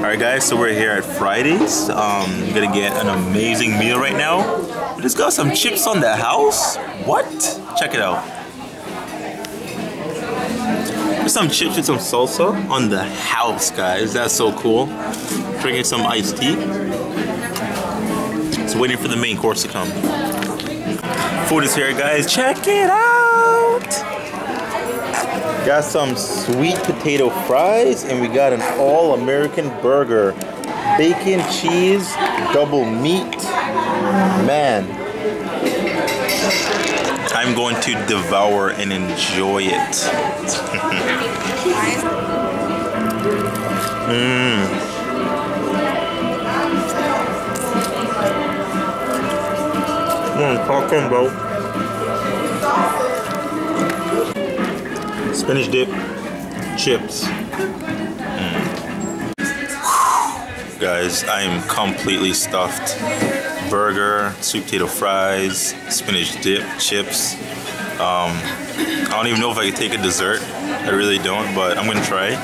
Alright guys, so we're here at Fridays. Um, I'm gonna get an amazing meal right now. We just got some chips on the house. What? Check it out. There's some chips with some salsa on the house, guys. That's so cool. Drinking some iced tea. Just waiting for the main course to come. Food is here, guys. Check it out. Got some sweet potato fries and we got an all-American burger. Bacon, cheese, double meat. Man. I'm going to devour and enjoy it. Mmm. What I'm talking about. Spinach dip, chips. Mm. Guys, I am completely stuffed. Burger, sweet potato fries, spinach dip, chips. Um, I don't even know if I can take a dessert. I really don't, but I'm gonna try.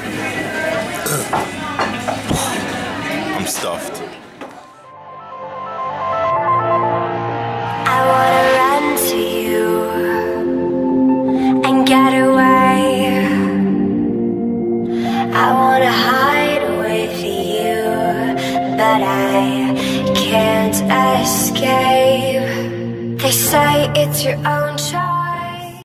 But I can't escape. They say it's your own choice.